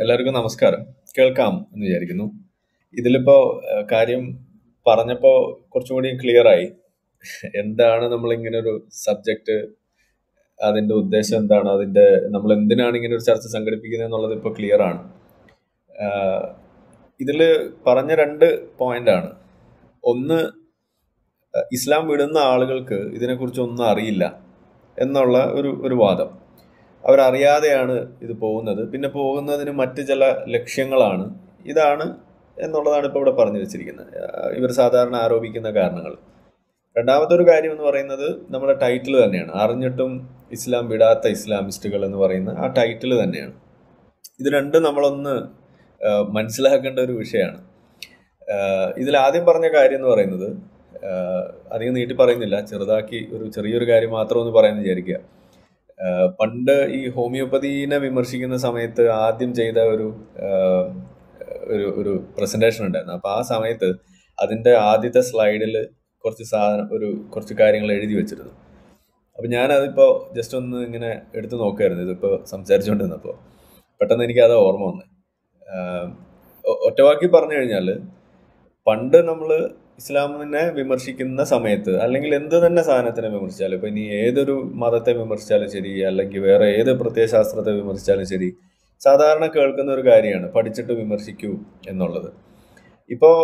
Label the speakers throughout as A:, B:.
A: എല്ലാവർക്കും നമസ്കാരം. കേൾക്കാം എന്ന് വിചാരിക്കുന്നു. ഇതിലിപ്പോ കാര്യം പറഞ്ഞപ്പോ കുറച്ചും കൂടി ക്ലിയർ ആയി. എന്താണ് നമ്മൾ ഇങ്ങനെ ഒരു സബ്ജക്റ്റ് അതിന്റെ ഉദ്ദേശം എന്താണ്? അതിന്റെ നമ്മൾ എന്തിനാണ് ഇങ്ങനെ ഒരു ചർച്ച സംഘടിപ്പിക്കുന്നത് എന്നുള്ളത് ഇപ്പോൾ ക്ലിയർ ആണ്. ഇതിൽ പറഞ്ഞ രണ്ട് പോയിന്റ് ആണ്. ഒന്ന് ഇസ്ലാം വിടുന്ന ആളുകൾക്ക് ഇതിനെക്കുറിച്ച് ഒന്നും അറിയില്ല എന്നുള്ള ഒരു ഒരു വാദം. അവരറിയാതെയാണ് ഇത് പോകുന്നത്. പിന്നെ പോകുന്നതിന് മറ്റ് ചില ലക്ഷ്യങ്ങളാണ്. ഇതാണ് എന്നുള്ളതാണ് ഇപ്പോൾ ഇവിടെ പറഞ്ഞു വെച്ചിരിക്കുന്നത്. ഇവർ സാധാരണ ആരോപിക്കുന്ന കാരണങ്ങൾ. രണ്ടാമത്തെ ഒരു കാര്യം എന്ന് പറയുന്നത് നമ്മുടെ ടൈറ്റിൽ തന്നെയാണ്. അറിഞ്ഞിട്ടും ഇസ്ലാം വിടാത്ത ഇസ്ലാമിസ്റ്റുകൾ എന്ന് പറയുന്ന ആ ടൈറ്റിൽ തന്നെയാണ്. ഇത് രണ്ടും നമ്മളൊന്ന് മനസ്സിലാക്കേണ്ട ഒരു വിഷയമാണ്. ഇതിൽ ആദ്യം പറഞ്ഞ കാര്യം എന്ന് പറയുന്നത് അധികം നീട്ടി പറയുന്നില്ല. ചെറുതാക്കി ഒരു ചെറിയൊരു കാര്യം മാത്രം ഒന്ന് പറയാൻ വിചാരിക്കുക. പണ്ട് ഈ ഹോമിയോപ്പതിനെ വിമർശിക്കുന്ന സമയത്ത് ആദ്യം ചെയ്ത ഒരു ഒരു ഒരു പ്രസന്റേഷൻ ഉണ്ടായിരുന്നു. അപ്പോൾ ആ സമയത്ത് അതിന്റെ ആദ്യത്തെ സ്ലൈഡിൽ കുറച്ച് സാധനം ഒരു കുറച്ച് കാര്യങ്ങൾ എഴുതി വെച്ചിരുന്നു. അപ്പൊ ഞാൻ അതിപ്പോ ജസ്റ്റ് ഒന്ന് ഇങ്ങനെ എടുത്തു നോക്കുമായിരുന്നു ഇതിപ്പോ സംസാരിച്ചുകൊണ്ടിരുന്നപ്പോ പെട്ടെന്ന് എനിക്ക് അത് ഓർമ്മ വന്നു. ഒറ്റവാക്കി പറഞ്ഞു കഴിഞ്ഞാൽ പണ്ട് നമ്മൾ ഇസ്ലാമിനെ വിമർശിക്കുന്ന സമയത്ത് അല്ലെങ്കിൽ എന്ത് തന്നെ സാധനത്തിനെ വിമർശിച്ചാലും ഇപ്പം ഇനി ഏതൊരു മതത്തെ വിമർശിച്ചാലും ശരി അല്ലെങ്കിൽ വേറെ ഏത് പ്രത്യയശാസ്ത്രത്തെ വിമർശിച്ചാലും ശരി സാധാരണ കേൾക്കുന്ന ഒരു കാര്യമാണ് പഠിച്ചിട്ട് വിമർശിക്കൂ എന്നുള്ളത്. ഇപ്പോൾ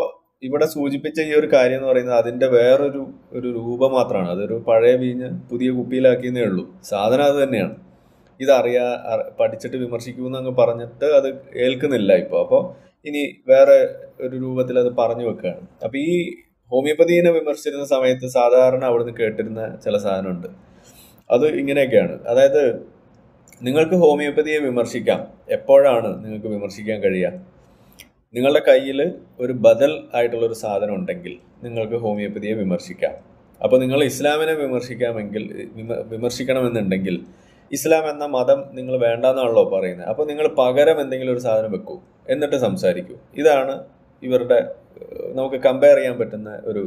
A: ഇവിടെ സൂചിപ്പിച്ച ഈ ഒരു കാര്യം എന്ന് പറയുന്നത് അതിന്റെ വേറൊരു ഒരു രൂപം മാത്രമാണ്. അതൊരു പഴയ വീഞ്ഞ് പുതിയ കുപ്പിയിലാക്കിയെന്നേ ഉള്ളൂ. സാധനം അത് തന്നെയാണ്. ഇതറിയാ പഠിച്ചിട്ട് വിമർശിക്കൂ എന്നങ്ങ് പറഞ്ഞിട്ട് അത് ഏൽക്കുന്നില്ല ഇപ്പോൾ അപ്പോൾ ഇനി വേറെ ഒരു രൂപത്തിൽ അത് പറഞ്ഞു വെക്കുകയാണ്. അപ്പൊ ഈ ഹോമിയോപ്പതിനെ വിമർശിച്ചിരുന്ന സമയത്ത് സാധാരണ അവിടുന്ന് കേട്ടിരുന്ന ചില സാധനമുണ്ട്. അത് ഇങ്ങനെയൊക്കെയാണ്. അതായത് നിങ്ങൾക്ക് ഹോമിയോപ്പതിയെ വിമർശിക്കാം. എപ്പോഴാണ് നിങ്ങൾക്ക് വിമർശിക്കാൻ കഴിയുക? നിങ്ങളുടെ കയ്യിൽ ഒരു ബദൽ ആയിട്ടുള്ള ഒരു സാധനം ഉണ്ടെങ്കിൽ നിങ്ങൾക്ക് ഹോമിയോപ്പതിയെ വിമർശിക്കാം. അപ്പോൾ നിങ്ങൾ ഇസ്ലാമിനെ വിമർശിക്കാമെങ്കിൽ വിമ- വിമർശിക്കണമെന്നുണ്ടെങ്കിൽ ഇസ്ലാം എന്ന മതം നിങ്ങൾ വേണ്ടെന്നാണല്ലോ പറയുന്നത്. അപ്പോൾ നിങ്ങൾ പകരം എന്തെങ്കിലും ഒരു സാധനം വെക്കൂ. എന്നിട്ട് സംസാരിക്കൂ. ഇതാണ് ഇവരുടെ നമുക്ക് കമ്പയർ ചെയ്യാൻ പറ്റുന്ന ഒരു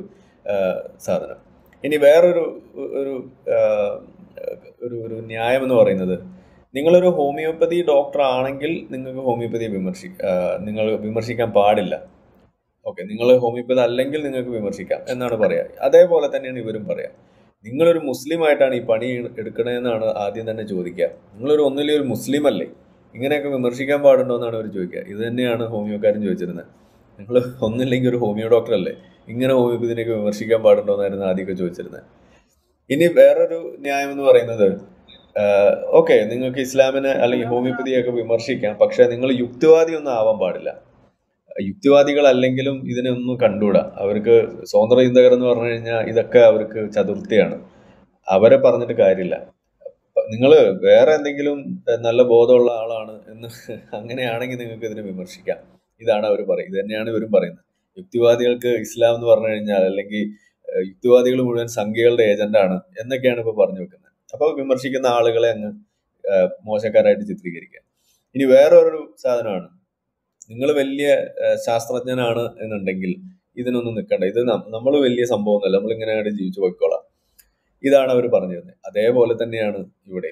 A: സാധനം. ഇനി വേറൊരു ഒരു ഒരു ഒരു ന്യായം എന്ന് പറയുന്നത് നിങ്ങളൊരു ഹോമിയോപ്പതി ഡോക്ടർ ആണെങ്കിൽ നിങ്ങൾക്ക് ഹോമിയോപ്പതി വിമർശി നിങ്ങൾ വിമർശിക്കാൻ പാടില്ല. ഓക്കെ നിങ്ങൾ ഹോമിയോപ്പതി അല്ലെങ്കിൽ നിങ്ങൾക്ക് വിമർശിക്കാം എന്നാണ് പറയുക അതേപോലെ തന്നെയാണ് ഇവരും പറയാ. നിങ്ങളൊരു മുസ്ലിം ആയിട്ടാണ് ഈ പണി എടുക്കണതെന്നാണ് ആദ്യം തന്നെ ചോദിക്കുക. നിങ്ങളൊരു ഒന്നിലെ ഒരു മുസ്ലിം അല്ലേ ഇങ്ങനെയൊക്കെ വിമർശിക്കാൻ പാടുണ്ടോ എന്നാണ് അവർ ചോദിക്കുക. ഇത് തന്നെയാണ് ഹോമിയോക്കാരൻ ചോദിച്ചിരുന്നത്. നിങ്ങൾ ഒന്നില്ലെങ്കിൽ ഒരു ഹോമിയോ ഡോക്ടർ അല്ലേ ഇങ്ങനെ ഹോമിയോപ്പതിനെയൊക്കെ വിമർശിക്കാൻ പാടുണ്ടോ എന്നായിരുന്നു ആദ്യമൊക്കെ ചോദിച്ചിരുന്നത്. ഇനി വേറൊരു ന്യായം എന്ന് പറയുന്നത് ഓക്കെ നിങ്ങൾക്ക് ഇസ്ലാമിനെ അല്ലെങ്കിൽ ഹോമിയോപ്പതിയൊക്കെ വിമർശിക്കാം പക്ഷേ നിങ്ങൾ യുക്തിവാദി ഒന്നും ആവാൻ പാടില്ല. യുക്തിവാദികളല്ലെങ്കിലും ഇതിനൊന്നും കണ്ടുകൂടാ. അവർക്ക് സ്വതന്ത്ര ചിന്തകർ എന്ന് പറഞ്ഞു കഴിഞ്ഞാൽ ഇതൊക്കെ അവർക്ക് ചതുർത്ഥിയാണ്. അവരെ പറഞ്ഞിട്ട് കാര്യമില്ല. നിങ്ങൾ വേറെ എന്തെങ്കിലും നല്ല ബോധമുള്ള ആളാണ് എന്ന് അങ്ങനെയാണെങ്കിൽ നിങ്ങൾക്ക് ഇതിനെ വിമർശിക്കാം. ഇതാണ് അവർ പറയുന്നത്. ഇത് തന്നെയാണ് ഇവരും പറയുന്നത്. യുക്തിവാദികൾക്ക് ഇസ്ലാം എന്ന് പറഞ്ഞു കഴിഞ്ഞാൽ അല്ലെങ്കിൽ യുക്തിവാദികൾ മുഴുവൻ സംഖ്യകളുടെ ഏജന്റാണ് എന്നൊക്കെയാണ് ഇപ്പൊ പറഞ്ഞു വെക്കുന്നത്. അപ്പോൾ വിമർശിക്കുന്ന ആളുകളെ അങ്ങ് മോശക്കാരായിട്ട് ചിത്രീകരിക്കുക. ഇനി വേറൊരു സാധനമാണ്. നിങ്ങൾ വലിയ ശാസ്ത്രജ്ഞനാണ് എന്നുണ്ടെങ്കിൽ ഇതിനൊന്നും നിൽക്കണ്ട. ഇത് നമ്മൾ വലിയ സംഭവമൊന്നുമല്ല. നമ്മൾ ഇങ്ങനെ അങ്ങോട്ട് ജീവിച്ചു പോയിക്കോളാം. ഇതാണ് അവർ പറഞ്ഞു തന്നെ അതേപോലെ തന്നെയാണ് ഇവിടെ.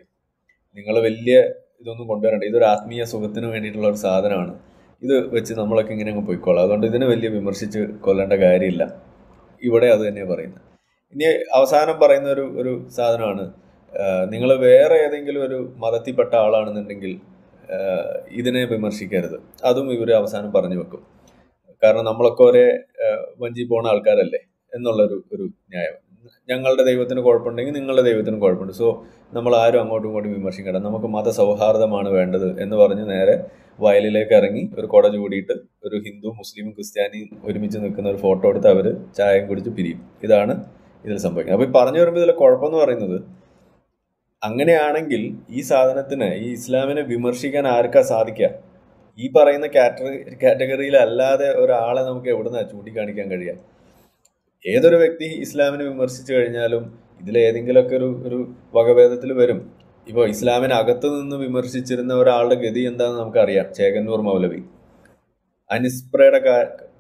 A: നിങ്ങൾ വലിയ ഇതൊന്നും കൊണ്ടുവരണ്ട. ഇതൊരു ആത്മീയ സുഖത്തിന് വേണ്ടിയിട്ടുള്ള ഒരു സാധനമാണ്. ഇത് വെച്ച് നമ്മളൊക്കെ ഇങ്ങനെ അങ്ങ് പോയിക്കോളാം. അതുകൊണ്ട് ഇതിനെ വലിയ വിമർശിച്ച് കൊല്ലേണ്ട കാര്യമില്ല. ഇവിടെ അത് തന്നെയാണ് പറയുന്നത്. ഇനി അവസാനം പറയുന്ന ഒരു ഒരു സാധനമാണ്. നിങ്ങൾ വേറെ ഏതെങ്കിലും ഒരു മതത്തിൽപ്പെട്ട ആളാണെന്നുണ്ടെങ്കിൽ ഇതിനെ വിമർശിക്കരുത്. അതും ഇവർ അവസാനം പറഞ്ഞു വെക്കും. കാരണം നമ്മളൊക്കെ ഒരേ വഞ്ചി പോണ ആൾക്കാരല്ലേ എന്നുള്ളൊരു ഒരു ന്യായം. ഞങ്ങളുടെ ദൈവത്തിന് കുഴപ്പമുണ്ടെങ്കിൽ നിങ്ങളുടെ ദൈവത്തിന് കുഴപ്പമുണ്ട്. സോ നമ്മൾ ആരും അങ്ങോട്ടും ഇങ്ങോട്ടും വിമർശിക്കണ്ട. നമുക്ക് മതസൗഹാർദ്ദമാണ് വേണ്ടത് എന്ന് പറഞ്ഞ് നേരെ വയലിലേക്ക് ഇറങ്ങി ഒരു കുട ചൂടിയിട്ട് ഒരു ഹിന്ദു മുസ്ലിമും ക്രിസ്ത്യാനിയും ഒരുമിച്ച് നിൽക്കുന്ന ഒരു ഫോട്ടോ എടുത്ത് അവർ ചായയും കുടിച്ച് പിരിയും. ഇതാണ് ഇതിൽ സംഭവിക്കുന്നത്. അപ്പോൾ ഈ പറഞ്ഞു വരുമ്പോൾ ഇതിലെ കുഴപ്പമെന്ന് പറയുന്നത് അങ്ങനെയാണെങ്കിൽ ഈ സാധനത്തിന് ഈ ഇസ്ലാമിനെ വിമർശിക്കാൻ ആർക്കാ സാധിക്കുക? ഈ പറയുന്ന കാറ്റഗറി കാറ്റഗറിയിലല്ലാതെ ഒരാളെ നമുക്ക് എവിടുന്ന ചൂണ്ടിക്കാണിക്കാൻ കഴിയുക? ഏതൊരു വ്യക്തി ഇസ്ലാമിനെ വിമർശിച്ചു കഴിഞ്ഞാലും ഇതിലേതെങ്കിലുമൊക്കെ ഒരു ഒരു വകഭേദത്തിൽ വരും. ഇപ്പോൾ ഇസ്ലാമിനകത്ത് നിന്ന് വിമർശിച്ചിരുന്ന ഒരാളുടെ ഗതി എന്താണെന്ന് നമുക്കറിയാം. ചേകന്നൂർ മൗലവി. അനിസ്പ്രയുടെ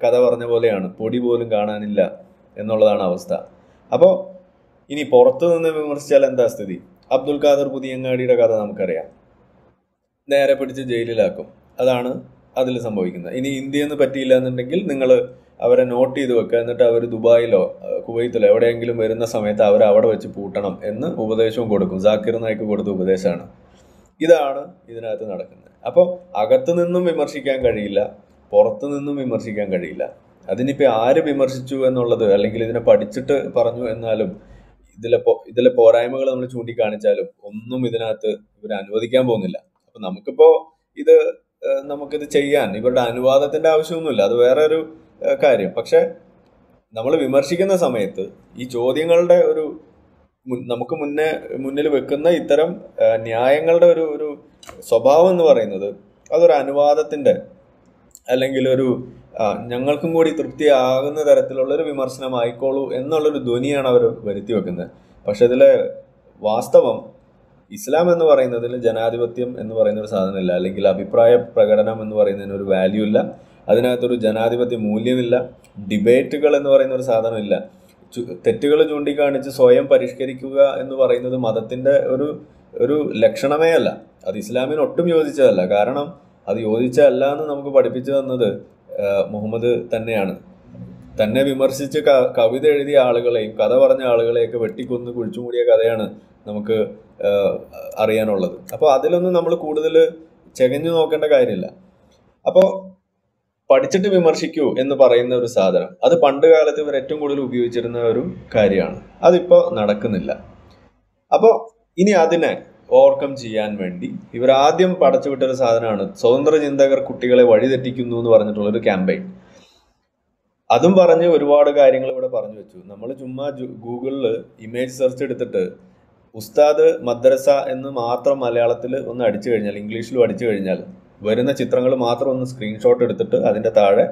A: കഥ പറഞ്ഞ പോലെയാണ്. പൊടി പോലും കാണാനില്ല എന്നുള്ളതാണ് അവസ്ഥ. അപ്പോൾ ഇനി പുറത്തു നിന്ന് വിമർശിച്ചാൽ എന്താ സ്ഥിതി? അബ്ദുൽ ഖാദർ പുതിയങ്ങാടിയുടെ കഥ നമുക്കറിയാം. നേരെ പിടിച്ച് ജയിലിലാക്കും. അതാണ് അതിൽ സംഭവിക്കുന്നത്. ഇനി ഇന്ത്യന്ന് പറ്റിയില്ല എന്നുണ്ടെങ്കിൽ നിങ്ങൾ അവരെ നോട്ട് ചെയ്ത് വെക്കുക. എന്നിട്ട് അവർ ദുബായിലോ കുവൈത്തിലോ എവിടെയെങ്കിലും വരുന്ന സമയത്ത് അവർ അവിടെ വെച്ച് പൂട്ടണം എന്ന് ഉപദേശവും കൊടുക്കും. ജാക്കിർ നായിക്ക് കൊടുത്ത ഉപദേശമാണ്. ഇതാണ് ഇതിനകത്ത് നടക്കുന്നത്. അപ്പോൾ അകത്തു നിന്നും വിമർശിക്കാൻ കഴിയില്ല പുറത്തു നിന്നും വിമർശിക്കാൻ കഴിയില്ല. അതിനിപ്പോൾ ആര് വിമർശിച്ചു എന്നുള്ളത് അല്ലെങ്കിൽ ഇതിനെ പഠിച്ചിട്ട് പറഞ്ഞു എന്നാലും ഇതിലെ ഇതിലെ പോരായ്മകൾ നമ്മൾ ചൂണ്ടിക്കാണിച്ചാലും ഒന്നും ഇതിനകത്ത് ഇവർ അനുവദിക്കാൻ പോകുന്നില്ല. അപ്പൊ നമുക്കിപ്പോ ഇത് നമുക്കിത് ചെയ്യാൻ ഇവരുടെ അനുവാദത്തിന്റെ ആവശ്യമൊന്നുമില്ല. അത് വേറെ ഒരു കാര്യം. പക്ഷെ നമ്മൾ വിമർശിക്കുന്ന സമയത്ത് ഈ ചോദ്യങ്ങളുടെ ഒരു നമുക്ക് മുന്നേ മുന്നിൽ വെക്കുന്ന ഇത്തരം ന്യായങ്ങളുടെ ഒരു ഒരു സ്വഭാവം എന്ന് പറയുന്നത് അതൊരു അനുവാദത്തിന്റെ അല്ലെങ്കിൽ ഒരു ഞങ്ങൾക്കും കൂടി തൃപ്തിയാകുന്ന തരത്തിലുള്ള ഒരു വിമർശനമായിക്കോളൂ എന്നുള്ളൊരു ധ്വനിയാണ് അവർ വരുത്തി വെക്കുന്നത്. പക്ഷെ ഇതിലെ വാസ്തവം ഇസ്ലാം എന്ന് പറയുന്നതിൽ ജനാധിപത്യം എന്ന് പറയുന്ന ഒരു സാധനമില്ല. അല്ലെങ്കിൽ അഭിപ്രായ പ്രകടനം എന്ന് പറയുന്നതിന് ഒരു വാല്യൂ ഇല്ല. അതിനകത്തൊരു ജനാധിപത്യ മൂല്യമില്ല. ഡിബേറ്റുകൾ എന്ന് പറയുന്ന ഒരു സാധനമില്ല തെറ്റുകൾ ചൂണ്ടിക്കാണിച്ച് സ്വയം പരിഷ്കരിക്കുക എന്ന് പറയുന്നത് മതത്തിന്റെ ഒരു ഒരു ലക്ഷണമേ അല്ല. അത് ഇസ്ലാമിന് ഒട്ടും യോജിച്ചതല്ല. കാരണം അത് യോജിച്ചതല്ല എന്ന് നമുക്ക് പഠിപ്പിച്ചു തന്നത് മുഹമ്മദ് തന്നെയാണ്. തന്നെ വിമർശിച്ച് കവിത എഴുതിയ ആളുകളെയും കഥ പറഞ്ഞ ആളുകളെയൊക്കെ വെട്ടിക്കൊന്ന് കുഴിച്ചുമൂടിയ കഥയാണ് നമുക്ക് അറിയാനുള്ളത്. അപ്പോൾ അതിലൊന്നും നമ്മൾ കൂടുതൽ ചെകഞ്ഞു നോക്കേണ്ട കാര്യമില്ല. അപ്പോൾ പഠിച്ചിട്ട് വിമർശിക്കൂ എന്ന് പറയുന്ന ഒരു സാധനം. അത് പണ്ട് കാലത്ത് ഇവർ ഏറ്റവും കൂടുതൽ ഉപയോഗിച്ചിരുന്ന ഒരു കാര്യമാണ്. അതിപ്പോൾ നടക്കുന്നില്ല. അപ്പോൾ ഇനി അതിനെ ഓവർകം ചെയ്യാൻ വേണ്ടി ഇവർ ആദ്യം പടച്ചുവിട്ട ഒരു സാധനമാണ് സ്വതന്ത്ര ചിന്തകർ കുട്ടികളെ വഴിതെറ്റിക്കുന്നു എന്ന് പറഞ്ഞിട്ടുള്ള ഒരു ക്യാമ്പയിൻ അതും പറഞ്ഞ് ഒരുപാട് കാര്യങ്ങൾ ഇവിടെ പറഞ്ഞു വെച്ചു. നമ്മൾ ചുമ്മാ ഗൂഗിളിൽ ഇമേജ് സെർച്ച് എടുത്തിട്ട് ഉസ്താദ് മദ്രസ എന്ന് മാത്രം മലയാളത്തിൽ ഒന്ന് അടിച്ചു കഴിഞ്ഞാൽ ഇംഗ്ലീഷിലും അടിച്ചു കഴിഞ്ഞാൽ വരുന്ന ചിത്രങ്ങൾ മാത്രം ഒന്ന് സ്ക്രീൻഷോട്ട് എടുത്തിട്ട് അതിന്റെ താഴെ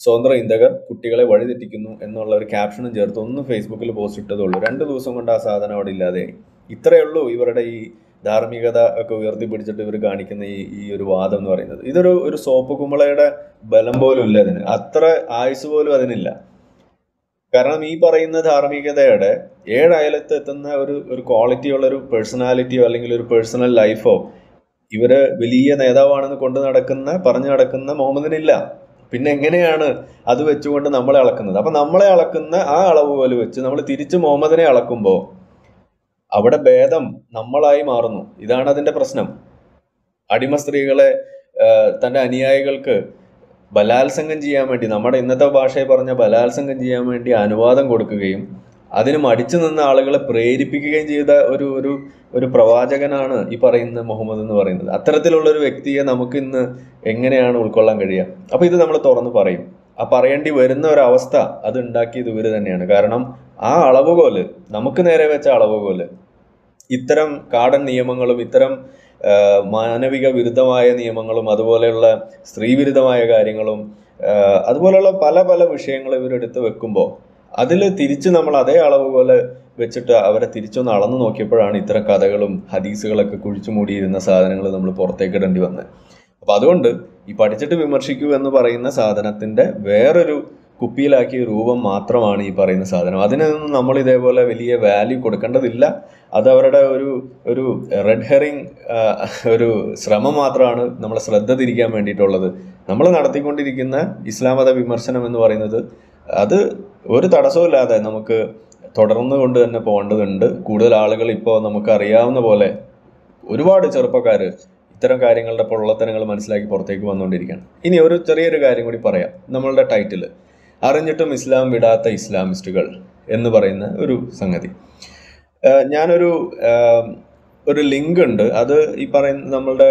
A: സ്വതന്ത്ര ചിന്തകർ കുട്ടികളെ വഴിതെറ്റിക്കുന്നു എന്നുള്ള ഒരു ക്യാപ്ഷനും ചേർത്ത് ഒന്ന് ഫേസ്ബുക്കിൽ പോസ്റ്റ് ഇട്ടതുള്ളൂ രണ്ട് ദിവസം കൊണ്ട് ആ സാധനം അവിടെ ഇല്ലാതെ ഇത്രയേ ഉള്ളൂ ഇവരുടെ ഈ ധാർമ്മികത ഒക്കെ ഉയർത്തി പിടിച്ചിട്ട് ഇവർ കാണിക്കുന്ന ഈ ഈ ഒരു വാദം എന്ന് പറയുന്നത്. ഇതൊരു ഒരു സോപ്പ് കുമ്പളയുടെ ബലം പോലും ഇല്ല അതിന്. അത്ര ആയുസ് പോലും അതിനില്ല. കാരണം ഈ പറയുന്ന ധാർമ്മികതയുടെ ഏഴയലത്ത് എത്തുന്ന ഒരു ഒരു ക്വാളിറ്റി ഉള്ള ഒരു പേഴ്സണാലിറ്റിയോ അല്ലെങ്കിൽ ഒരു പേഴ്സണൽ ലൈഫോ ഇവർ വലിയ നേതാവാണെന്ന് കൊണ്ട് നടക്കുന്ന പറഞ്ഞു നടക്കുന്ന മുഹമ്മദിനില്ല. പിന്നെ എങ്ങനെയാണ് അത് വെച്ചുകൊണ്ട് നമ്മളെ അളക്കുന്നത്? അപ്പൊ നമ്മളെ അളക്കുന്ന ആ അളവ് പോലെ വെച്ച് നമ്മൾ തിരിച്ച് മുഹമ്മദിനെ അളക്കുമ്പോൾ അവിടെ ഭേദം നമ്മളായി മാറുന്നു. ഇതാണ് അതിന്റെ പ്രശ്നം. അടിമ സ്ത്രീകളെ തന്റെ അനുയായികൾക്ക് ബലാത്സംഗം ചെയ്യാൻ വേണ്ടി നമ്മുടെ ഇന്നത്തെ ഭാഷയിൽ പറഞ്ഞ ബലാത്സംഗം ചെയ്യാൻ വേണ്ടി അനുവാദം കൊടുക്കുകയും അതിന് മടിച്ചു നിന്ന ആളുകളെ പ്രേരിപ്പിക്കുകയും ചെയ്ത ഒരു ഒരു ഒരു പ്രവാചകനാണ് ഈ പറയുന്ന മുഹമ്മദ് എന്ന് പറയുന്നത്. അത്തരത്തിലുള്ള ഒരു വ്യക്തിയെ നമുക്ക് ഇന്ന് എങ്ങനെയാണ് ഉൾക്കൊള്ളാൻ കഴിയുക? അപ്പോൾ ഇത് നമ്മൾ തുറന്ന് പറയും. ആ പറയേണ്ടി വരുന്ന ഒരവസ്ഥ അത് ഉണ്ടാക്കിയത് ഇവർ തന്നെയാണ്. കാരണം ആ അളവുകോൽ നമുക്ക് നേരെ വെച്ച അളവുകോൽ ഇത്തരം കാടൻ നിയമങ്ങളും ഇത്തരം മാനവിക വിരുദ്ധമായ നിയമങ്ങളും അതുപോലെയുള്ള സ്ത്രീവിരുദ്ധമായ കാര്യങ്ങളും അതുപോലെയുള്ള പല പല വിഷയങ്ങൾ ഇവരെടുത്ത് വെക്കുമ്പോൾ അതിൽ തിരിച്ച് നമ്മൾ അതേ അളവ് പോലെ വെച്ചിട്ട് അവരെ തിരിച്ചൊന്ന് അളന്നു നോക്കിയപ്പോഴാണ് ഇത്തരം കഥകളും ഹദീസുകളൊക്കെ കുഴിച്ചു മൂടിയിരുന്ന സാധനങ്ങൾ നമ്മൾ പുറത്തേക്ക് ഇടേണ്ടി വന്നത് അപ്പോൾ അതുകൊണ്ട് ഈ പഠിച്ചിട്ട് വിമർശിക്കൂ എന്ന് പറയുന്ന സാധനത്തിന്റെ വേറൊരു കുപ്പിയിലാക്കിയ രൂപം മാത്രമാണ് ഈ പറയുന്ന സാധനം. അതിനൊന്നും നമ്മൾ ഇതേപോലെ വലിയ വാല്യൂ കൊടുക്കേണ്ടതില്ല. അത് അവരുടെ ഒരു ഒരു റെഡ് ഹെറിങ് ഒരു ശ്രമം മാത്രമാണ് നമ്മളെ ശ്രദ്ധ തിരിക്കാൻ വേണ്ടിയിട്ടുള്ളത്. നമ്മൾ നടത്തിക്കൊണ്ടിരിക്കുന്ന ഇസ്ലാം മത വിമർശനം എന്ന് പറയുന്നത് അത് ഒരു തടസ്സമില്ലാതെ നമുക്ക് തുടർന്നു കൊണ്ട് തന്നെ പോകേണ്ടതുണ്ട്. കൂടുതൽ ആളുകൾ ഇപ്പോൾ നമുക്ക് അറിയാവുന്ന പോലെ ഒരുപാട് ചെറുപ്പക്കാർ ഇത്തരം കാര്യങ്ങളുടെ പൊള്ളത്തനങ്ങൾ മനസ്സിലാക്കി പുറത്തേക്ക് വന്നുകൊണ്ടിരിക്കുകയാണ്. ഇനി ഒരു ചെറിയൊരു കാര്യം കൂടി പറയാം. നമ്മളുടെ ടൈറ്റിൽ അറിഞ്ഞിട്ടും ഇസ്ലാം വിടാത്ത ഇസ്ലാമിസ്റ്റുകൾ എന്ന് പറയുന്ന ഒരു സംഗതി. ഞാനൊരു ഒരു ലിങ്ക് ഉണ്ട്. അത് ഈ പറയുന്ന നമ്മളുടെ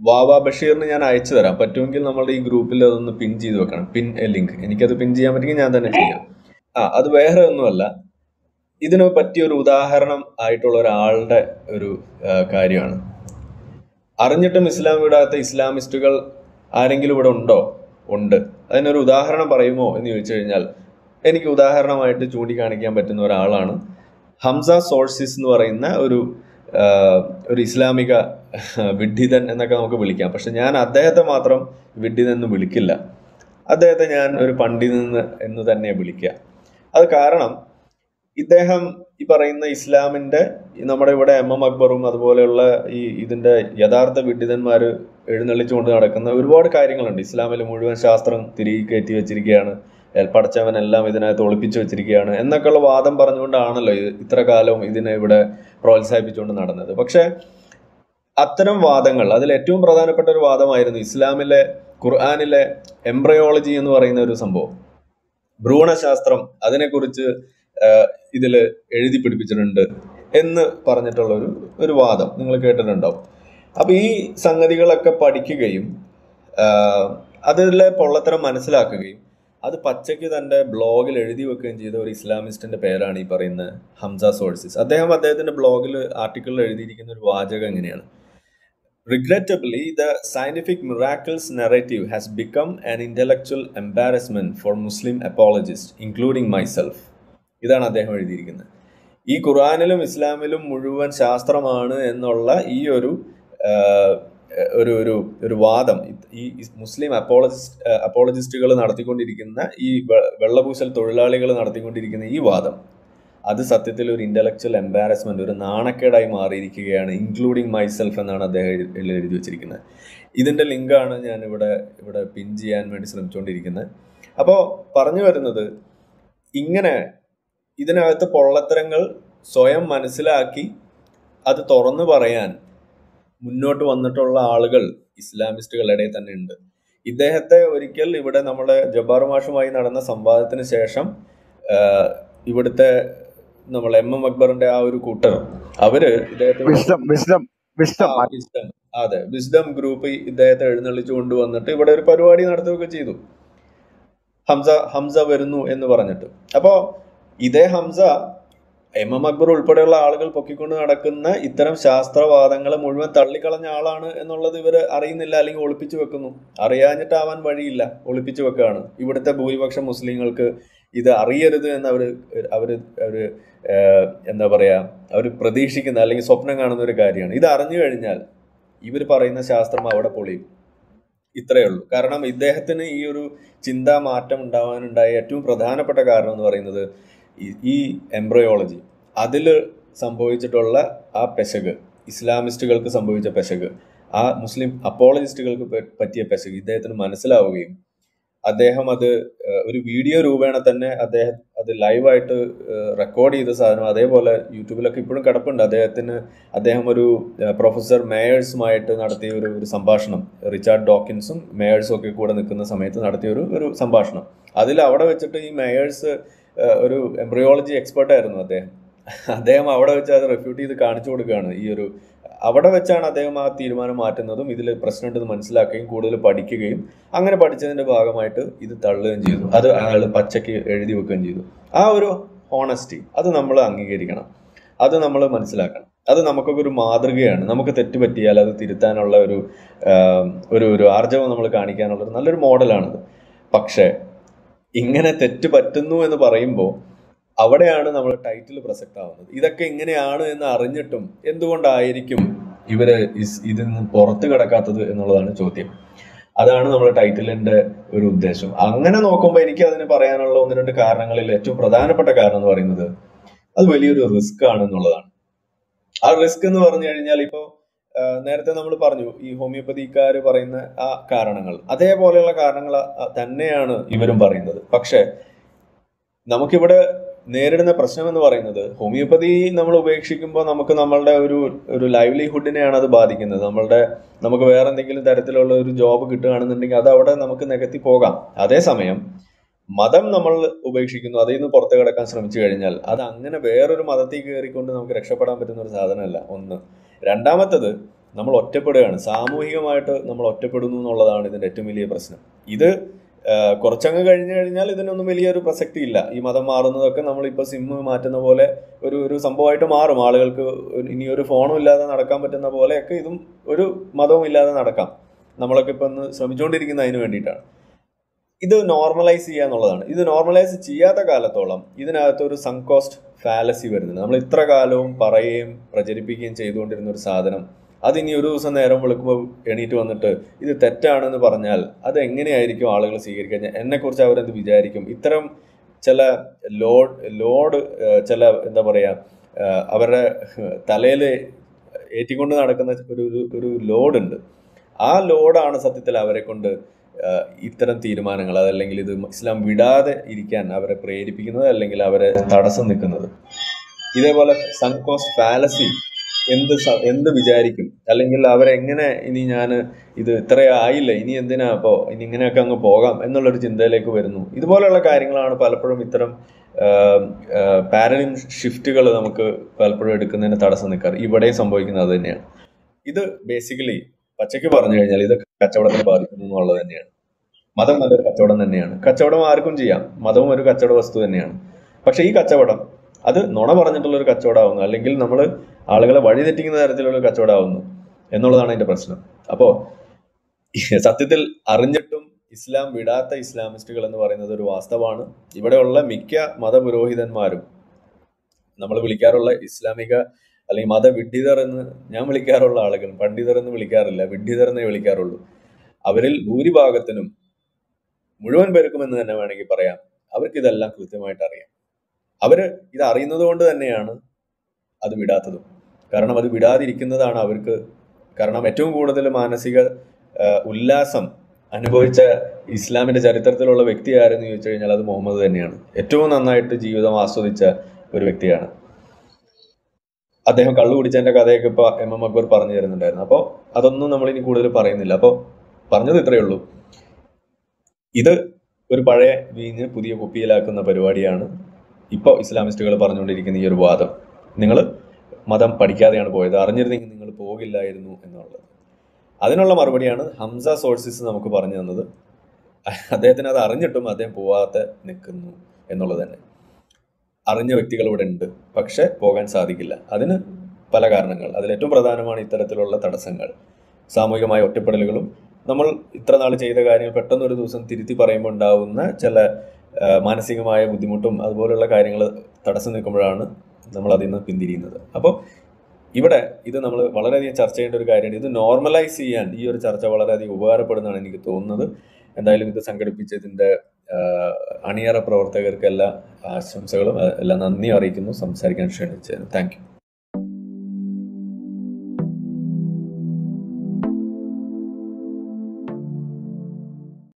A: വാവ ബഷീറിന് ഞാൻ അയച്ചു തരാം. പറ്റുമെങ്കിൽ നമ്മളുടെ ഈ ഗ്രൂപ്പിൽ അതൊന്ന് പിൻ ചെയ്ത് വെക്കണം. Pin a link. എനിക്കത് പിൻ ചെയ്യാൻ പറ്റുമെങ്കിൽ ഞാൻ തന്നെ ചെയ്യാം. ആ അത് വേറെ ഒന്നുമല്ല. ഇതിന് പറ്റിയ ഒരു ഉദാഹരണം ആയിട്ടുള്ള ഒരാളുടെ ഒരു കാര്യമാണ്. അറിഞ്ഞിട്ടും ഇസ്ലാം വിടാത്ത ഇസ്ലാമിസ്റ്റുകൾ ആരെങ്കിലും ഇവിടെ ഉണ്ടോ? ഉണ്ട്. അതിനൊരു ഉദാഹരണം പറയുമോ എന്ന് ചോദിച്ചു കഴിഞ്ഞാൽ എനിക്ക് ഉദാഹരണമായിട്ട് ചൂണ്ടിക്കാണിക്കാൻ പറ്റുന്ന ഒരാളാണ്. ഹംസ സോഴ്സിസ് എന്ന് പറയുന്ന ഒരു ഒരു ഇസ്ലാമിക വിഡ്ഢിതൻ എന്നൊക്കെ നമുക്ക് വിളിക്കാം. പക്ഷെ ഞാൻ അദ്ദേഹത്തെ മാത്രം വിഡ്ഢിതൻ എന്ന് വിളിക്കില്ല. അദ്ദേഹത്തെ ഞാൻ ഒരു പണ്ഡിതൻ എന്ന് തന്നെ വിളിക്കുക. അത് കാരണം ഇദ്ദേഹം ഈ പറയുന്ന ഇസ്ലാമിന്റെ നമ്മുടെ ഇവിടെ എം എം അക്ബറും അതുപോലെയുള്ള ഈ ഇതിന്റെ യഥാർത്ഥ വിഡിതന്മാര് എഴുന്നള്ളിച്ചുകൊണ്ട് നടക്കുന്ന ഒരുപാട് കാര്യങ്ങളുണ്ട്. ഇസ്ലാമിൽ മുഴുവൻ ശാസ്ത്രം തിരികെ കയറ്റി വെച്ചിരിക്കുകയാണ് പടച്ചവനെല്ലാം ഇതിനകത്ത് ഒളിപ്പിച്ചു വെച്ചിരിക്കുകയാണ് എന്നൊക്കെയുള്ള വാദം പറഞ്ഞുകൊണ്ടാണല്ലോ ഇത് ഇത്ര കാലവും ഇതിനെ ഇവിടെ പ്രോത്സാഹിപ്പിച്ചുകൊണ്ട് നടന്നത്. പക്ഷേ അത്തരം വാദങ്ങൾ അതിൽ ഏറ്റവും പ്രധാനപ്പെട്ട ഒരു വാദമായിരുന്നു ഇസ്ലാമിലെ ഖുർആാനിലെ എംബ്രയോളജി എന്ന് പറയുന്ന ഒരു സംഭവം. ഭ്രൂണശാസ്ത്രം അതിനെക്കുറിച്ച് ഇതിൽ എഴുതി പിടിപ്പിച്ചിട്ടുണ്ട് എന്ന് പറഞ്ഞിട്ടുള്ള ഒരു ഒരു വാദം നിങ്ങൾ കേട്ടിട്ടുണ്ടാവും. അപ്പൊ ഈ സംഗതികളൊക്കെ പഠിക്കുകയും അതിലെ പൊള്ളത്തരം മനസ്സിലാക്കുകയും അത് പച്ചയ്ക്ക് തന്റെ ബ്ലോഗിൽ എഴുതി വെക്കുകയും ചെയ്ത ഒരു ഇസ്ലാമിസ്റ്റിന്റെ പേരാണ് ഈ പറയുന്ന ഹംസ സോഴ്സിസ്. അദ്ദേഹം അദ്ദേഹത്തിന്റെ ബ്ലോഗിൽ ആർട്ടിക്കിളിൽ എഴുതിയിരിക്കുന്ന ഒരു വാചകം എങ്ങനെയാണ് regrettably the scientific miracles narrative has become an intellectual embarrassment for Muslim apologist including myself ഇതാണ് അദ്ദേഹം എഴുതിയിരിക്കുന്നത്. ഈ ഖുറാനിലും ഇസ്ലാമിലും മുഴുവൻ ശാസ്ത്രമാണ് എന്നുള്ള ഈ ഒരു ഒരു ഒരു ഒരു വാദം. ഈ മുസ്ലിം അപ്പോളജിസ്റ്റ് അപ്പോളജിസ്റ്റുകൾ നടത്തിക്കൊണ്ടിരിക്കുന്ന ഈ വെള്ളപൂശൽ തൊഴിലാളികൾ നടത്തിക്കൊണ്ടിരിക്കുന്ന ഈ വാദം അത് സത്യത്തിൽ ഒരു ഇന്റലക്ച്വൽ എംബാരസ്മെന്റ് ഒരു നാണക്കേടായി മാറിയിരിക്കുകയാണ് ഇൻക്ലൂഡിങ് മൈസെൽഫ് എന്നാണ് അദ്ദേഹം എഴുതി വെച്ചിരിക്കുന്നത്. ഇതിന്റെ ലിങ്കാണ് ഞാൻ ഇവിടെ ഇവിടെ പിൻ ചെയ്യാൻ വേണ്ടി ശ്രമിച്ചുകൊണ്ടിരിക്കുന്നത് അപ്പോൾ പറഞ്ഞു വരുന്നത് ഇങ്ങനെ ഇതിനകത്ത് പൊള്ളത്തരങ്ങൾ സ്വയം മനസ്സിലാക്കി അത് തുറന്നു പറയാൻ മുന്നോട്ട് വന്നിട്ടുള്ള ആളുകൾ ഇസ്ലാമിസ്റ്റുകളുടെ തന്നെ ഉണ്ട്. ഇദ്ദേഹത്തെ ഒരിക്കൽ ഇവിടെ നമ്മുടെ ജബ്ബാർ മാഷുമായി നടന്ന സംവാദത്തിന് ശേഷം ഇവിടുത്തെ നമ്മൾ എം എം അക്ബറിന്റെ ആ ഒരു കൂട്ടർ അവർ ഇദ്ദേഹത്തെ അതെ വിസ്ഡം ഗ്രൂപ്പ് ഇദ്ദേഹത്തെ എഴുന്നള്ളിച്ചു കൊണ്ടുവന്നിട്ട് ഇവിടെ ഒരു പരിപാടി നടത്തുകയൊക്കെ ചെയ്തു. ഹംസ ഹംസ വരുന്നു എന്ന് പറഞ്ഞിട്ട്. അപ്പോ ഇതേ ഹംസ എം എം അക്ബർ ഉൾപ്പെടെയുള്ള ആളുകൾ പൊക്കിക്കൊണ്ട് നടക്കുന്ന ഇത്തരം ശാസ്ത്രവാദങ്ങൾ മുഴുവൻ തള്ളിക്കളഞ്ഞ ആളാണ് എന്നുള്ളത് ഇവർ അറിയുന്നില്ല അല്ലെങ്കിൽ ഒളിപ്പിച്ചു വെക്കുന്നു. അറിയാഞ്ഞിട്ടാവാൻ വഴിയില്ല. ഒളിപ്പിച്ചു വെക്കുകയാണ്. ഇവിടുത്തെ ഭൂരിപക്ഷം മുസ്ലിങ്ങൾക്ക് ഇത് അറിയരുത് എന്ന് അവർ അവർ അവർ എന്താ പറയുക അവർ പ്രതീക്ഷിക്കുന്ന അല്ലെങ്കിൽ സ്വപ്നം കാണുന്ന ഒരു കാര്യമാണ്. ഇത് അറിഞ്ഞു കഴിഞ്ഞാൽ ഇവർ പറയുന്ന ശാസ്ത്രം അവിടെ പൊളിയും. ഇത്രയേ ഉള്ളൂ. കാരണം ഇദ്ദേഹത്തിന് ഈ ഒരു ചിന്താ മാറ്റം ഉണ്ടാവാനുണ്ടായ ഏറ്റവും പ്രധാനപ്പെട്ട കാരണം എന്ന് പറയുന്നത് ഈ- എംബ്രയോളജി. അതിൽ സംഭവിച്ചിട്ടുള്ള ആ പെശക് ഇസ്ലാമിസ്റ്റുകൾക്ക് സംഭവിച്ച പെശക് ആ മുസ്ലിം അപ്പോളജിസ്റ്റുകൾക്ക് പറ്റിയ പെശക് ഇദ്ദേഹത്തിന് മനസ്സിലാവുകയും അദ്ദേഹം അത് ഒരു വീഡിയോ രൂപേണ തന്നെ അദ്ദേഹം അത് ലൈവായിട്ട് റെക്കോർഡ് ചെയ്ത സാധനം അതേപോലെ യൂട്യൂബിലൊക്കെ ഇപ്പോഴും കിടപ്പുണ്ട്. അദ്ദേഹത്തിന് അദ്ദേഹം ഒരു പ്രൊഫസർ മേയേഴ്സുമായിട്ട് നടത്തിയ ഒരു ഒരു സംഭാഷണം. റിച്ചാർഡ് ഡോക്കിൻസും മേയേഴ്സും ഒക്കെ കൂടെ നിൽക്കുന്ന സമയത്ത് നടത്തിയ ഒരു ഒരു സംഭാഷണം. അതിൽ അവിടെ വെച്ചിട്ട് ഈ മേയേഴ്സ് ഒരു എംബ്രിയോളജി എക്സ്പെർട്ട് ആയിരുന്നു അദ്ദേഹം. അദ്ദേഹം അവിടെ വെച്ച് അത് റെഫ്യൂട്ട് ചെയ്ത് കാണിച്ചു കൊടുക്കുകയാണ്. ഈ ഒരു അവിടെ വെച്ചാണ് അദ്ദേഹം ആ തീരുമാനം മാറ്റുന്നതും ഇതിൽ പ്രശ്നമുണ്ടെന്ന് മനസ്സിലാക്കുകയും കൂടുതൽ പഠിക്കുകയും അങ്ങനെ പഠിച്ചതിന്റെ ഭാഗമായിട്ട് ഇത് തള്ളുകയും ചെയ്തു. അത് അയാൾ പച്ചയ്ക്ക് എഴുതി വെക്കുകയും ചെയ്തു. ആ ഒരു ഹോണസ്റ്റി അത് നമ്മൾ അംഗീകരിക്കണം. അത് നമ്മൾ മനസ്സിലാക്കണം. അത് നമുക്കൊക്കെ ഒരു മാതൃകയാണ്. നമുക്ക് തെറ്റ് പറ്റിയാൽ അത് തിരുത്താനുള്ള ഒരു ഒരു ഒരു ആർജവം നമ്മൾ കാണിക്കാനുള്ള നല്ലൊരു മോഡലാണത്. പക്ഷേ ഇങ്ങനെ തെറ്റ് പറ്റുന്നു എന്ന് പറയുമ്പോൾ അവിടെയാണ് നമ്മൾ ടൈറ്റിൽ പ്രസക്തമാവുന്നത് ഇതൊക്കെ ഇങ്ങനെയാണ് എന്ന് അറിഞ്ഞിട്ടും എന്തുകൊണ്ടായിരിക്കും ഇവർ ഇതിൽ നിന്ന് പുറത്തു കിടക്കാത്തത് എന്നുള്ളതാണ് ചോദ്യം. അതാണ് നമ്മുടെ ടൈറ്റിലിന്റെ ഒരു ഉദ്ദേശം. അങ്ങനെ നോക്കുമ്പോൾ എനിക്ക് അതിന് പറയാനുള്ള ഒന്ന് രണ്ട് കാരണങ്ങളിൽ ഏറ്റവും പ്രധാനപ്പെട്ട കാരണം എന്ന് പറയുന്നത് അത് വലിയൊരു റിസ്ക് ആണ് എന്നുള്ളതാണ് ആ റിസ്ക് എന്ന് പറഞ്ഞു കഴിഞ്ഞാൽ ഇപ്പോ ആ, നേരത്തെ നമ്മൾ പറഞ്ഞു ഈ ഹോമിയോപ്പതിക്കാർ പറയുന്ന ആ കാരണങ്ങൾ. അതേപോലെയുള്ള കാരണങ്ങൾ തന്നെയാണ് ഇവരും പറയുന്നത്. പക്ഷെ നമുക്കിവിടെ നേരിടുന്ന പ്രശ്നം എന്ന് പറയുന്നത് ഹോമിയോപ്പതി നമ്മൾ ഉപേക്ഷിക്കുമ്പോൾ നമുക്ക് നമ്മളുടെ ഒരു ഒരു ലൈവ്ലിഹുഡിനെയാണ് അത് ബാധിക്കുന്നത്. നമ്മളുടെ നമുക്ക് വേറെ എന്തെങ്കിലും തരത്തിലുള്ള ഒരു ജോബ് കിട്ടുകയാണെന്നുണ്ടെങ്കിൽ അത് അവിടെ നമുക്ക് നികത്തി പോകാം. അതേസമയം മതം നമ്മൾ ഉപേക്ഷിക്കുന്നു അതിൽ നിന്ന് പുറത്തു കിടക്കാൻ ശ്രമിച്ചു കഴിഞ്ഞാൽ അത് അങ്ങനെ വേറൊരു മതത്തിൽ കയറിക്കൊണ്ട് നമുക്ക് രക്ഷപ്പെടാൻ പറ്റുന്ന ഒരു സാധനമല്ല. ഒന്ന് രണ്ടാമത്തത് നമ്മൾ ഒറ്റപ്പെടുകയാണ്. സാമൂഹികമായിട്ട് നമ്മൾ ഒറ്റപ്പെടുന്നു എന്നുള്ളതാണ് ഇതിന്റെ ഏറ്റവും വലിയ പ്രശ്നം. ഇത് കുറച്ചങ്ങ് കഴിഞ്ഞു കഴിഞ്ഞാൽ ഇതിനൊന്നും വലിയൊരു പ്രസക്തി ഇല്ല. ഈ മതം മാറുന്നതൊക്കെ നമ്മളിപ്പോൾ സിം മാറ്റുന്ന പോലെ ഒരു ഒരു സംഭവമായിട്ട് മാറും. ആളുകൾക്ക് ഇനി ഒരു ഫോണും ഇല്ലാതെ നടക്കാൻ പറ്റുന്ന പോലെയൊക്കെ ഇതും ഒരു മതവും ഇല്ലാതെ നടക്കാം. നമ്മളൊക്കെ ഇപ്പം ഒന്ന് ശ്രമിച്ചുകൊണ്ടിരിക്കുന്ന അതിന് വേണ്ടിയിട്ടാണ്. ഇത് നോർമലൈസ് ചെയ്യുക എന്നുള്ളതാണ് ഇത് നോർമലൈസ് ചെയ്യാത്ത കാലത്തോളം ഇതിനകത്തൊരു സങ്കോസ്റ്റ് ഫാലസി വരുന്നത് നമ്മൾ ഇത്ര കാലവും പറയുകയും പ്രചരിപ്പിക്കുകയും ചെയ്തുകൊണ്ടിരുന്ന ഒരു സാധനം അതിനി ഒരു ദിവസം നേരം വിളിക്കുമ്പോൾ എണീറ്റ് വന്നിട്ട് ഇത് തെറ്റാണെന്ന് പറഞ്ഞാൽ അത് എങ്ങനെയായിരിക്കും ആളുകൾ സ്വീകരിക്കുക? എന്നെക്കുറിച്ച് അവരെന്ത് വിചാരിക്കും? ഇത്തരം ചില ലോഡ് ലോഡ് ചില എന്താ പറയുക അവരുടെ തലയിൽ ഏറ്റിക്കൊണ്ട് നടക്കുന്ന ഒരു ഒരു- ലോഡുണ്ട്. ആ ലോഡാണ് സത്യത്തിൽ അവരെ കൊണ്ട് ഇത്തരം തീരുമാനങ്ങൾ അതല്ലെങ്കിൽ ഇത് ഇസ്ലാം വിടാതെ ഇരിക്കാൻ അവരെ പ്രേരിപ്പിക്കുന്നത് അല്ലെങ്കിൽ അവരെ തടസ്സം നിൽക്കുന്നത്. ഇതേപോലെ സങ്കോസ് ഫാലസി എന്ത് എന്ത് വിചാരിക്കും? അല്ലെങ്കിൽ അവരെങ്ങനെ ഇനി ഞാൻ ഇത് ഇത്ര ആയില്ല ഇനി എന്തിനാ അപ്പോൾ ഇനി ഇങ്ങനെയൊക്കെ അങ്ങ് പോകാം എന്നുള്ളൊരു ചിന്തയിലേക്ക് വരുന്നു. ഇതുപോലെയുള്ള കാര്യങ്ങളാണ് പലപ്പോഴും ഇത്തരം പാരലിം ഷിഫ്റ്റുകൾ നമുക്ക് പലപ്പോഴും എടുക്കുന്നതിന് തടസ്സം നിൽക്കാറ്. ഇവിടെയും സംഭവിക്കുന്നത് തന്നെയാണ്. ഇത് ബേസിക്കലി പച്ചയ്ക്ക് പറഞ്ഞു കഴിഞ്ഞാൽ ഇത് കച്ചവടത്തെ ബാധിക്കുന്നു എന്നുള്ളത് തന്നെയാണ്. മതം നല്ലൊരു കച്ചവടം തന്നെയാണ്. കച്ചവടം ആർക്കും ചെയ്യാം. മതവും ഒരു കച്ചവട വസ്തു തന്നെയാണ്. പക്ഷെ ഈ കച്ചവടം അത് നുണ പറഞ്ഞിട്ടുള്ള ഒരു കച്ചവടമാവുന്നു. അല്ലെങ്കിൽ നമ്മൾ ആളുകളെ വഴിതെറ്റിക്കുന്ന തരത്തിലുള്ള കച്ചവടമാവുന്നു എന്നുള്ളതാണ് അതിന്റെ പ്രശ്നം. അപ്പോ സത്യത്തിൽ അറിഞ്ഞിട്ടും ഇസ്ലാം വിടാത്ത ഇസ്ലാമിസ്റ്റുകൾ എന്ന് പറയുന്നത് ഒരു വാസ്തവമാണ്. ഇവിടെയുള്ള മിക്ക മതപുരോഹിതന്മാരും നമ്മൾ വിളിക്കാറുള്ള ഇസ്ലാമിക അല്ലെങ്കിൽ മതവിഡ്ഢിതർ എന്ന് ഞാൻ വിളിക്കാറുള്ള ആളുകൾ പണ്ഡിതർ എന്ന് വിളിക്കാറില്ല വിഡ്ഢിതർ എന്നേ വിളിക്കാറുള്ളൂ. അവരിൽ ഭൂരിഭാഗത്തിനും മുഴുവൻ പേർക്കും എന്ന് തന്നെ വേണമെങ്കിൽ പറയാം. അവർക്ക് ഇതെല്ലാം കൃത്യമായിട്ട് അറിയാം. അവർ ഇത് അറിയുന്നത് കൊണ്ട് തന്നെയാണ് അത് വിടാത്തതും. കാരണം അത് വിടാതിരിക്കുന്നതാണ് അവർക്ക് കാരണം ഏറ്റവും കൂടുതൽ മാനസിക ഉല്ലാസം അനുഭവിച്ച ഇസ്ലാമിന്റെ ചരിത്രത്തിലുള്ള വ്യക്തി ആരെന്ന് ചോദിച്ചു കഴിഞ്ഞാൽ അത് മുഹമ്മദ് തന്നെയാണ്. ഏറ്റവും നന്നായിട്ട് ജീവിതം ആസ്വദിച്ച ഒരു വ്യക്തിയാണ്. അദ്ദേഹം കള്ളു കുടിച്ചതിന്റെ കഥയൊക്കെ ഇപ്പൊ എം എം അക്ബർ പറഞ്ഞു തരുന്നുണ്ടായിരുന്നു. അപ്പോൾ അതൊന്നും നമ്മൾ ഇനി കൂടുതൽ പറയുന്നില്ല. അപ്പോൾ പറഞ്ഞത് ഇത്രയേ ഉള്ളൂ. ഇത് ഒരു പഴയ വീഞ്ഞ് പുതിയ കുപ്പിയിലാക്കുന്ന പരിപാടിയാണ്. ഇപ്പോൾ ഇസ്ലാമിസ്റ്റുകൾ പറഞ്ഞുകൊണ്ടിരിക്കുന്ന ഈ ഒരു വാദം. നിങ്ങൾ മതം പഠിക്കാതെയാണ് പോയത്. അറിഞ്ഞിരുന്നെങ്കിൽ നിങ്ങൾ പോകില്ലായിരുന്നു എന്നുള്ളത്. അതിനുള്ള മറുപടിയാണ് ഹംസ സോഴ്സസ് നമുക്ക് പറഞ്ഞു തന്നത്. അദ്ദേഹത്തിന് അത് അറിഞ്ഞിട്ടും അദ്ദേഹം പോവാതെ നിൽക്കുന്നു എന്നുള്ളത് തന്നെ. അറിഞ്ഞ വ്യക്തികൾ ഇവിടെ ഉണ്ട്. പക്ഷെ പോകാൻ സാധിക്കില്ല. അതിന് പല കാരണങ്ങൾ. അതിൽ ഏറ്റവും പ്രധാനമാണ് ഇത്തരത്തിലുള്ള തടസ്സങ്ങൾ. സാമൂഹികമായ ഒറ്റപ്പെടലുകളും നമ്മൾ ഇത്ര നാൾ ചെയ്ത കാര്യങ്ങൾ പെട്ടെന്ന് ഒരു ദിവസം തിരുത്തി പറയുമ്പോൾ ഉണ്ടാവുന്ന ചില മാനസികമായ ബുദ്ധിമുട്ടും അതുപോലെയുള്ള കാര്യങ്ങൾ തടസ്സം നിൽക്കുമ്പോഴാണ് നമ്മൾ അതിൽ നിന്ന് പിന്തിരിയുന്നത്. അപ്പോൾ ഇവിടെ ഇത് നമ്മൾ വളരെയധികം ചർച്ച ചെയ്യേണ്ട ഒരു കാര്യമാണ്. ഇത് നോർമലൈസ് ചെയ്യാൻ ഈ ഒരു ചർച്ച വളരെയധികം ഉപകാരപ്പെടുന്നതാണ് എനിക്ക് തോന്നുന്നത്. എന്തായാലും ഇത് സംഘടിപ്പിച്ചതിന്റെ അണിയറ പ്രവർത്തകർക്ക് എല്ലാ ആശംസകളും എല്ലാം നന്ദി അറിയിക്കുന്നു. സംസാരിക്കാൻ ക്ഷണിച്ചതിന്. താങ്ക്